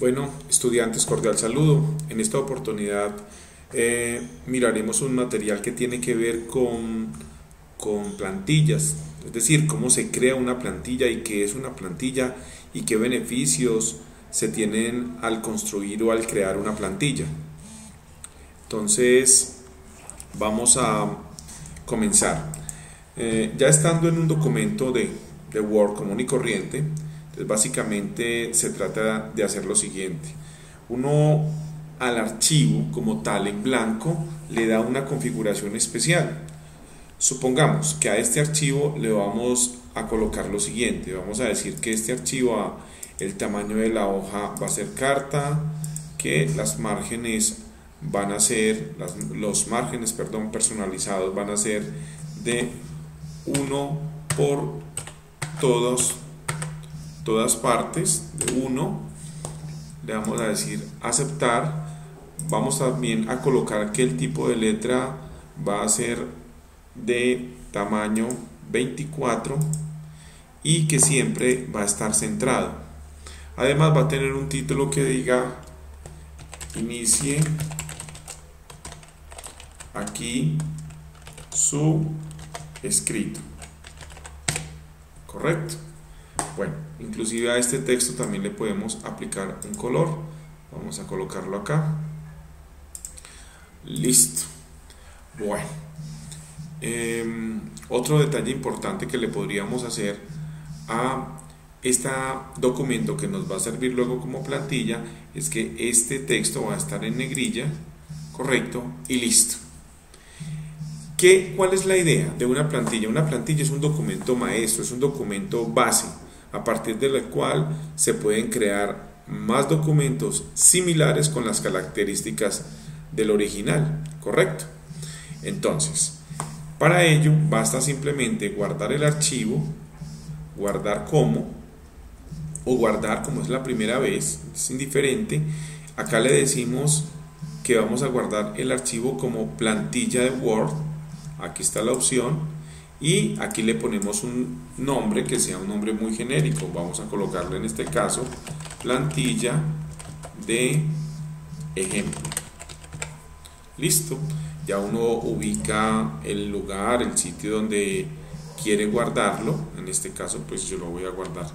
Bueno, estudiantes, cordial saludo. En esta oportunidad eh, miraremos un material que tiene que ver con, con plantillas, es decir, cómo se crea una plantilla y qué es una plantilla y qué beneficios se tienen al construir o al crear una plantilla. Entonces, vamos a comenzar. Eh, ya estando en un documento de, de Word común y corriente, básicamente se trata de hacer lo siguiente. Uno al archivo como tal en blanco le da una configuración especial. Supongamos que a este archivo le vamos a colocar lo siguiente. Vamos a decir que este archivo, el tamaño de la hoja va a ser carta, que las márgenes van a ser, los márgenes, perdón, personalizados van a ser de 1 por todos todas partes de 1 le vamos a decir aceptar. Vamos también a colocar que el tipo de letra va a ser de tamaño 24 y que siempre va a estar centrado. Además va a tener un título que diga inicie aquí su escrito. Correcto bueno, inclusive a este texto también le podemos aplicar un color. Vamos a colocarlo acá. Listo. Bueno. Em, otro detalle importante que le podríamos hacer a este documento que nos va a servir luego como plantilla es que este texto va a estar en negrilla, correcto, y listo. ¿Qué, ¿Cuál es la idea de una plantilla? Una plantilla es un documento maestro, es un documento base a partir de la cual se pueden crear más documentos similares con las características del original, ¿correcto? Entonces, para ello basta simplemente guardar el archivo, guardar como, o guardar como es la primera vez, es indiferente. Acá le decimos que vamos a guardar el archivo como plantilla de Word, aquí está la opción, y aquí le ponemos un nombre que sea un nombre muy genérico. Vamos a colocarle en este caso plantilla de ejemplo. Listo. Ya uno ubica el lugar el sitio donde quiere guardarlo. En este caso pues yo lo voy a guardar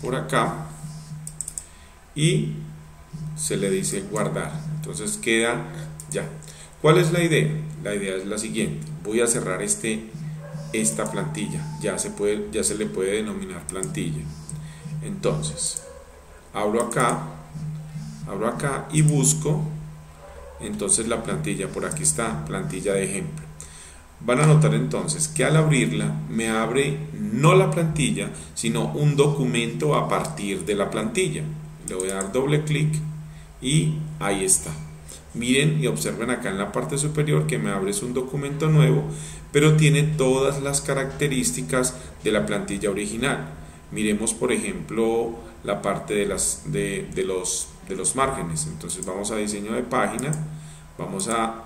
por acá. Y se le dice guardar. Entonces queda ya. ¿cuál es la idea? la idea es la siguiente. Voy a cerrar este esta plantilla. Ya se, puede, ya se le puede denominar plantilla. Entonces, abro acá, abro acá y busco entonces la plantilla. Por aquí está, plantilla de ejemplo. Van a notar entonces que al abrirla me abre no la plantilla, sino un documento a partir de la plantilla. Le voy a dar doble clic y ahí está. Miren y observen acá en la parte superior que me abre un documento nuevo pero tiene todas las características de la plantilla original. Miremos, por ejemplo, la parte de, las, de, los, de los márgenes. Entonces vamos a diseño de página, vamos a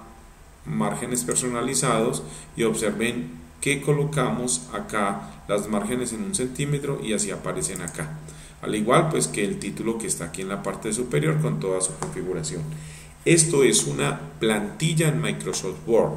márgenes personalizados y observen que colocamos acá las márgenes en un centímetro y así aparecen acá. Al igual pues que el título que está aquí en la parte superior con toda su configuración. Esto es una plantilla en Microsoft Word.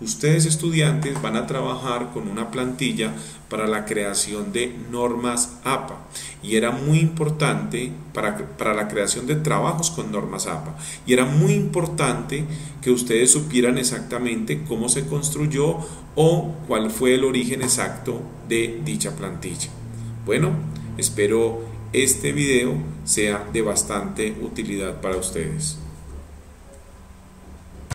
Ustedes estudiantes van a trabajar con una plantilla para la creación de normas APA y era muy importante para, para, la creación de trabajos con normas APA y era muy importante que ustedes supieran exactamente cómo se construyó o cuál fue el origen exacto de dicha plantilla. Bueno, espero este video sea de bastante utilidad para ustedes.